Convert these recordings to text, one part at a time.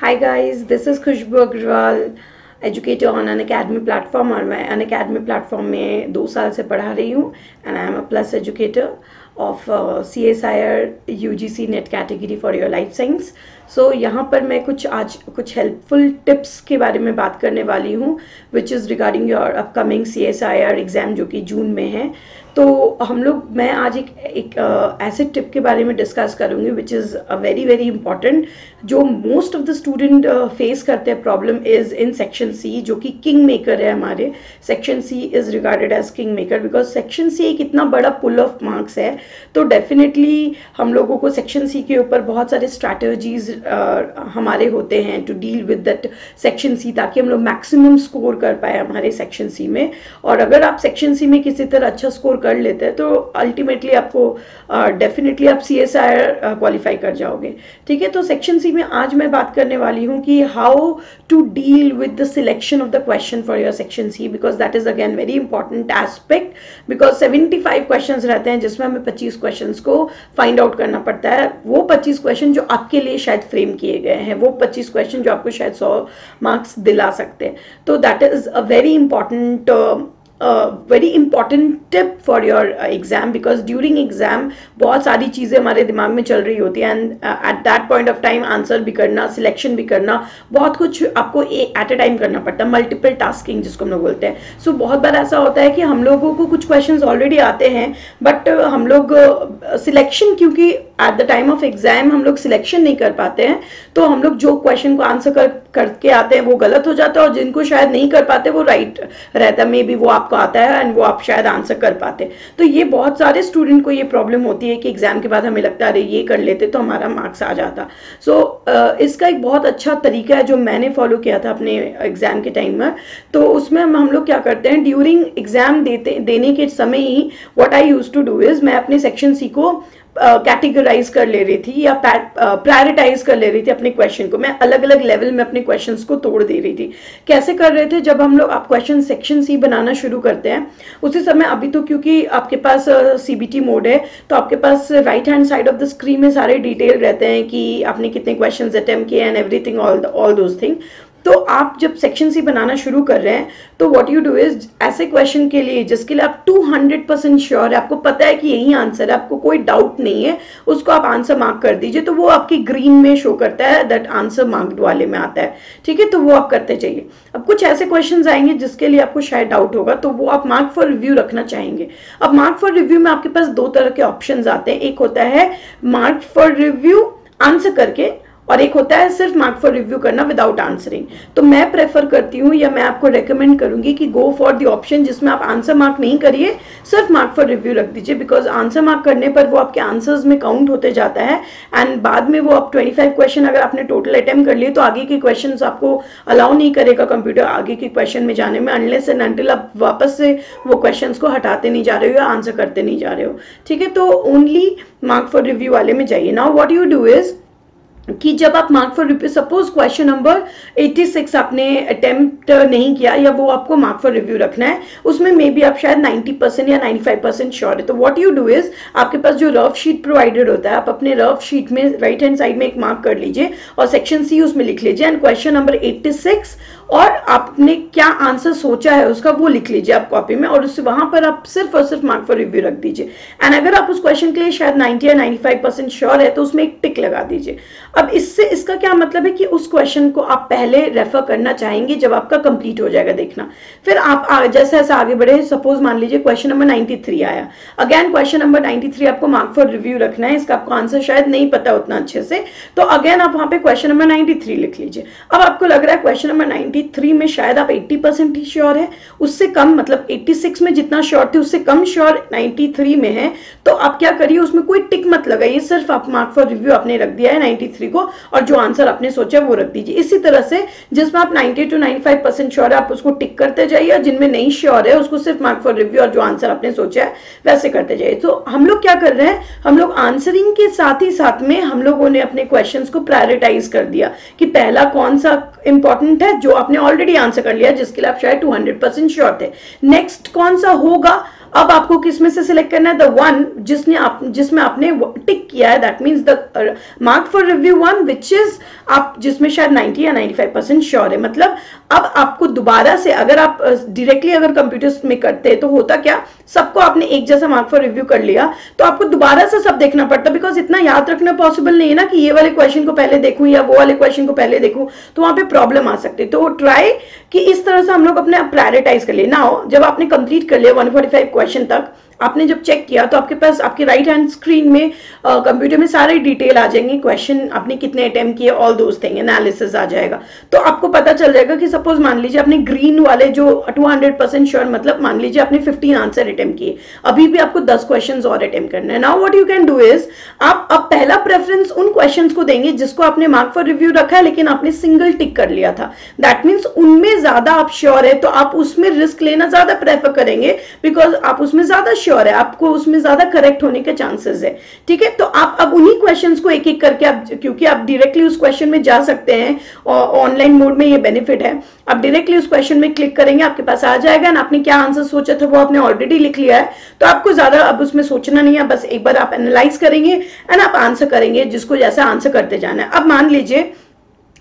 Hi guys this is Khushboo Agarwal educator on Unacademy platform और मैं अन academy platform में दो साल से पढ़ा रही हूँ and I am a plus educator of C S I R U G C NET category for your life science so so, यहाँ पर मैं कुछ आज कुछ हेल्पफुल टिप्स के बारे में बात करने वाली हूँ which is regarding your upcoming C S I R exam जो कि जून में है। तो हम लोग मैं आज एक एक ऐसे टिप के बारे में डिस्कस करूँगी which is a very very important जो most of the student face करते हैं problem is in section C जो कि किंग मेकर है हमारे। Section C is regarded as king maker because section C एक इतना बड़ा पुल ऑफ़ मार्क्स है। तो डेफिनेटली हम लोगों को सेक्शन सी के ऊपर बहुत सारे स्ट्रैटेजीज हमारे होते हैं to deal with that section C ताकि हम लोग मैक्सिमम स्कोर कर पाए हमारे सेक्शन सी में। और अगर आप सेक्शन सी में किसी तरह अच्छा स्कोर कर लेते हैं तो अल्टीमेटली आपको डेफिनेटली आप सी एस आई क्वालिफाई कर जाओगे। ठीक है? तो सेक्शन सी में आज मैं बात करने वाली हूँ कि how to deal with the selection of the question for your section C because that is again very important aspect because seventy five question रहते हैं जिसमें हमें पच्चीस क्वेश्चन को फाइंड आउट करना पड़ता है। वो पच्चीस क्वेश्चन जो आपके लिए शायद फ्रेम किए गए हैं वो 25 क्वेश्चन जो आपको शायद 100 मार्क्स दिला सकते हैं। तो that is a very important very important tip for your exam because during exam बहुत सारी चीज़ें हमारे दिमाग में चल रही होती हैं and at that point of time answer भी करना सिलेक्शन भी करना बहुत कुछ आपको एट अ टाइम करना पड़ता है मल्टीपल टास्किंग जिसको हम लोग बोलते हैं। सो so, बहुत बार ऐसा होता है कि हम लोगों को कुछ क्वेश्चन ऑलरेडी आते हैं बट हम लोग सिलेक्शन uh, क्योंकि at the time of exam हम लोग सिलेक्शन नहीं कर पाते हैं तो हम लोग जो क्वेश्चन को आंसर कर करके आते हैं वो गलत हो जाता है और जिनको शायद नहीं कर पाते वो राइट रहता है। मे बी वो आपको आता है एंड वो आप शायद आंसर कर पाते तो ये बहुत सारे स्टूडेंट को ये प्रॉब्लम होती है कि एग्ज़ाम के बाद हमें लगता है अरे ये कर लेते तो हमारा मार्क्स आ जाता। सो so, uh, इसका एक बहुत अच्छा तरीका है जो मैंने फॉलो किया था अपने एग्ज़ाम के टाइम में। तो उसमें हम लोग क्या करते हैं ड्यूरिंग एग्ज़ाम देते देने के समय ही what I use to do is मैं अपने सेक्शन सी को कैटेगराइज uh, कर ले रही थी या प्रायोरिटाइज कर ले रही थी अपने क्वेश्चन को। मैं अलग अलग लेवल में अपने क्वेश्चन को तोड़ दे रही थी। कैसे कर रहे थे? जब हम लोग आप क्वेश्चन सेक्शन सी बनाना शुरू करते हैं उसी समय अभी तो क्योंकि आपके पास सीबीटी uh, मोड है तो आपके पास right hand side of the screen में सारे डिटेल रहते हैं कि आपने कितने क्वेश्चन अटेम्प्ट किए and everything all all those thing तो आप जब सेक्शन सी बनाना शुरू कर रहे हैं तो व्हाट यू डू इज़ ऐसे क्वेश्चन के लिए, जिसके लिए आप 200 परसेंट श्योर है, आपको पता है कि यही आंसर है, आपको कोई डाउट नहीं है, उसको आप आंसर मार्क कर दीजिए तो वो आपकी ग्रीन में शो करता है दैट आंसर मार्क्ड वाले में आता है, ठीक है? तो वो आप करते चाहिए अब कुछ ऐसे क्वेश्चन आएँगे, जिसके लिए आपको शायद डाउट होगा तो वो आप मार्क फॉर रिव्यू रखना चाहेंगे। अब मार्क फॉर रिव्यू में आपके पास दो तरह के ऑप्शन आते हैं। एक होता है मार्क फॉर रिव्यू आंसर करके और एक होता है सिर्फ़ मार्क फॉर रिव्यू करना विदाउट आंसरिंग तो मैं प्रेफर करती हूँ या मैं आपको रेकमेंड करूँगी कि गो फॉर द ऑप्शन जिसमें आप आंसर मार्क नहीं करिए, सिर्फ़ मार्क फॉर रिव्यू रख दीजिए बिकॉज़ आंसर मार्क करने पर वो आपके आंसर्स में काउंट होते जाता है एंड बाद में वो आप ट्वेंटी क्वेश्चन अगर आपने टोटल अटेम्प्ट कर लिए तो आगे के क्वेश्चन आपको अलाउ नहीं करेगा कंप्यूटर आगे के क्वेश्चन में जाने में अनलेस एंड अनटिल आप वापस से वो क्वेश्चन को हटाते नहीं जा रहे हो या आंसर करते नहीं जा रहे हो। ठीक है तो ओनली मार्क फॉर रिव्यू वाले में जाइए। Now what you do is कि जब आप mark for review suppose question number 86 आपने अटेम्प्ट नहीं किया या वो आपको मार्क फॉर रिव्यू रखना है, उसमें मे बी आप शायद 90 परसेंट या 95 परसेंट श्योर है। तो व्हाट यू डू इज़ आपके पास जो रफ शीट प्रोवाइडेड होता है, आप अपने रफ शीट में राइट हैंड साइड में एक मार्क कर लीजिए और सेक्शन सी उसमें लिख लीजिए एंड क्वेश्चन नंबर 86 और आपने क्या आंसर सोचा है उसका वो लिख लीजिए आप कॉपी में और उससे वहाँ पर आप सिर्फ़ और सिर्फ़ मार्क फॉर रिव्यू रख दीजिए। एंड अगर आप उस क्वेश्चन के लिए शायद 90 या 95 परसेंट श्योर है तो उसमें एक टिक लगा दीजिए। अब इससे इसका क्या मतलब है कि उस क्वेश्चन को आप पहले रेफर करना चाहेंगे जब आपका कंप्लीट हो जाएगा देखना। फिर आप जैसे जैसे आगे बढ़े सपोज़ मान लीजिए क्वेश्चन नंबर 93 आया। अगेन क्वेश्चन नंबर 93 आपको मार्क फॉर रिव्यू रखना है, इसका आपको आंसर शायद नहीं पता उतना अच्छे से। तो अगेन आप वहाँ पे क्वेश्चन नंबर 93 लिख लीजिए। अब आपको लग रहा है क्वेश्चन नंबर 93 में शायद आप 80 परसेंट ही श्योर है। उससे कम मतलब 86 में जितना श्योर थे, उससे कम श्योर 93 में है। तो आप क्या करिए, उसमें कोई टिक मत लगाइए, सिर्फ़ आप मार्क फॉर रिव्यू आपने रख दिया है 93 को, और जो आंसर आपने सोचा वो रख दीजिए। इसी तरह से जिसमें आप 90 टू 95 परसेंट श्योर है, आप उसको टिक करते जाइए, और जिनमें नहीं श्योर है, उसको सिर्फ़ मार्क फॉर रिव्यू और जो आंसर आपने सोचा है, वैसे करते जाइए। तो हम लोग क्या कर रहे हैं, हम लोग आंसरिंग के साथ ही साथ में हम लोगों ने अपने क्वेश्चन को प्रायोरिटाइज कर दिया कि पहला कौन सा इंपॉर्टेंट है, जो आपने ऑलरेडी आंसर कर लिया, जिसके लिए आप शायद टू हंड्रेड परसेंट श्योर थे। नेक्स्ट कौन सा होगा? अब आपको किसमें से सिलेक्ट करना है? द वन जिसने आप, जिसमें आपने टिक किया है that means the mark for review one which is आप, जिसमें शायद 90 या 95 परसेंट श्योर है। मतलब अब आपको दोबारा से अगर आप डायरेक्टली अगर कंप्यूटर्स में करते हैं तो होता क्या? सबको आपने एक जैसा मार्क फॉर रिव्यू कर लिया तो आपको दोबारा से सब देखना पड़ता बिकॉज़ इतना याद रखना पॉसिबल नहीं है ना कि ये वाले क्वेश्चन को पहले देखूँ या वो वाले क्वेश्चन को पहले देखूँ तो वहाँ पे प्रॉब्लम आ सकती। है तो ट्राई कि इस तरह से हम लोग अपने प्रायोरिटाइज कर लिए। ना जब आपने कंप्लीट कर लिया 145 क्वेश्चन तक। आपने जब चेक किया तो आपके पास, आपके राइट हैंड स्क्रीन में कंप्यूटर में सारे डिटेल आ जाएँगे क्वेश्चन आपने कितने अटेम्प्ट किए ऑल दोज थिंग एनालिसिस आ जाएगा। तो आपको पता चल जाएगा कि सपोज़ मान लीजिए आपने ग्रीन वाले जो 200 परसेंट श्योर मतलब मान लीजिए आपने 15 आंसर अटेम्प्ट किए, अभी भी आपको 10 क्वेश्चन और अटेम्प्ट करना है। Now what you can do is आप अब पहला प्रेफरेंस उन क्वेश्चन को देंगे जिसको आपने मार्क फॉर रिव्यू रखा है, लेकिन आपने सिंगल टिक कर लिया था। दैट मीन्स उनमें ज़्यादा आप श्योर है तो आप उसमें रिस्क लेना ज़्यादा प्रेफर करेंगे बिकॉज़ आप उसमें ज़्यादा है, आपको उसमें ज़्यादा करेक्ट होने के चांसेस है। ठीक है? तो आप अब उन्हीं क्वेश्चंस को एक एक करके आप, क्योंकि आप डायरेक्टली उस क्वेश्चन में जा सकते हैं और ऑनलाइन मोड में ये बेनिफिट है। आप डायरेक्टली उस क्वेश्चन में क्लिक करेंगे, आपके पास आ जाएगा ना, आपने क्या आंसर सोचा था वो आपने ऑलरेडी लिख लिया है। तो आपको ज़्यादा अब उसमें सोचना नहीं है, बस एक बार आप एनालाइज करेंगे एंड आप आंसर करेंगे, जिसको जैसा आंसर करते जाना है। अब मान लीजिए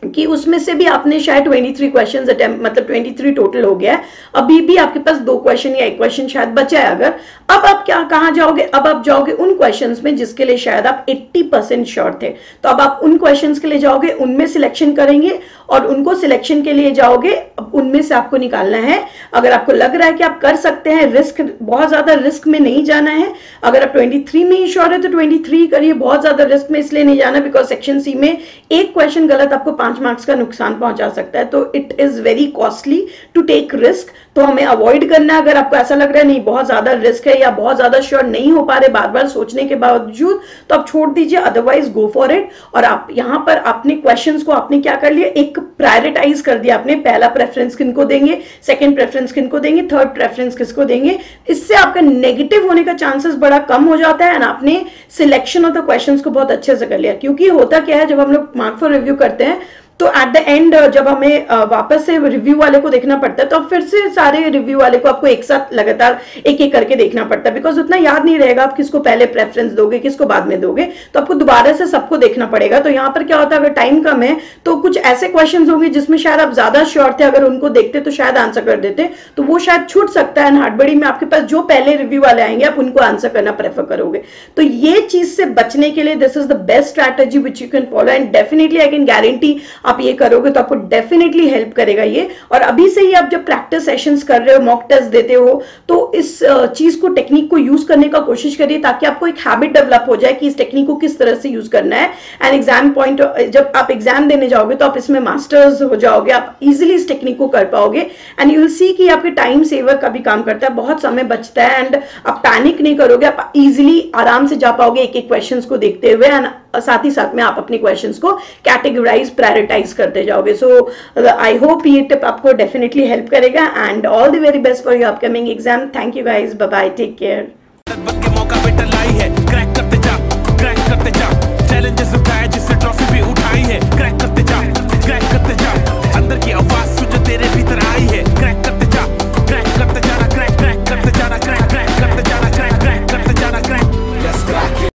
कि उसमें से भी आपने शायद 23 क्वेश्चन मतलब 23 टोटल हो गया है। अभी भी आपके पास दो क्वेश्चन या एक क्वेश्चन शायद बचा है अगर। अब आप क्या, कहा जाओगे? अब आप जाओगे उन क्वेश्चंस में जिसके लिए शायद आप 80 परसेंट श्योर थे। तो अब आप उन क्वेश्चंस के लिए जाओगे, उनमें सिलेक्शन करेंगे और उनको सिलेक्शन के लिए जाओगे, अब उनमें से आपको निकालना है। अगर आपको लग रहा है कि आप कर सकते हैं रिस्क बहुत ज़्यादा रिस्क में नहीं जाना है। अगर आप 23 में ही श्योर है तो 23 करिए। बहुत ज़्यादा रिस्क में इसलिए नहीं जाना बिकॉज़ सेक्शन सी में एक क्वेश्चन गलत आपको पाँच मार्क्स का नुकसान पहुँचा सकता है तो it is very costly to take risk तो हमें अवॉइड करना है, अगर आपको ऐसा लग रहा है, नहीं, बहुत ज़्यादा रिस्क है या बहुत ज़्यादा श्योर नहीं हो पा रहे बार बार सोचने के बावजूद तो आप छोड़ दीजिए अदरवाइज़ गो फॉर इट और आप यहाँ पर अपने क्वेश्चंस को आपने क्या कर लिया, एक प्रायोरिटाइज कर दिया आपने, पहला प्रेफरेंस किनको देंगे सेकेंड प्रेफरेंस किनको देंगे थर्ड प्रेफरेंस किसको देंगे, इससे आपका नेगेटिव होने का चांसेस बड़ा कम हो जाता है एंड आपने सिलेक्शन ऑफ़ द क्वेश्चन को बहुत अच्छे से कर लिया। क्योंकि होता क्या है, जब हम लोग मार्क फॉर रिव्यू करते हैं तो एट द एंड जब हमें uh, वापस से रिव्यू वाले को देखना पड़ता है तो फिर से सारे रिव्यू वाले को आपको एक साथ लगातार एक एक करके देखना पड़ता है। बिकॉज़ उतना याद नहीं रहेगा आप किसको पहले प्रेफरेंस दोगे किसको बाद में दोगे तो आपको दोबारा से सबको देखना पड़ेगा। तो यहाँ पर क्या होता है अगर टाइम कम है तो कुछ ऐसे क्वेश्चन होंगे जिसमें शायद आप ज़्यादा श्योर थे अगर उनको देखते तो शायद आंसर कर देते। तो वो शायद छूट सकता है हड़बड़ी में आपके पास जो पहले रिव्यू वाले आएँगे आप उनको आंसर करना प्रेफर करोगे। तो ये चीज़ से बचने के लिए this is the best strategy which you can follow and definitely I can guarantee आप ये करोगे तो आपको डेफिनेटली हेल्प करेगा ये। और अभी से ही आप जब प्रैक्टिस सेशंस कर रहे हो मॉक टेस्ट देते हो तो इस चीज़ को टेक्निक को यूज़ करने का कोशिश करिए ताकि आपको एक हैबिट डेवलप हो जाए कि इस टेक्निक को किस तरह से यूज़ करना है। एंड एग्ज़ाम पॉइंट जब आप एग्ज़ाम देने जाओगे तो आप इसमें मास्टर्स हो जाओगे, आप इजिली इस टेक्निक को कर पाओगे। एंड यू विल सी कि आपके टाइम सेवर का भी काम करता है, बहुत समय बचता है। एंड आप पैनिक नहीं करोगे, आप इजिली आराम से जा पाओगे एक एक क्वेश्चन को देखते हुए। एंड साथ ही साथ में आप अपने क्वेश्चन को कैटेगराइज प्रायोरिटाइज करते जाओगे। सो आई होप ये टिप आपको डेफिनेटली हेल्प करेगा and all the very best for your upcoming exam thank you guys bye take care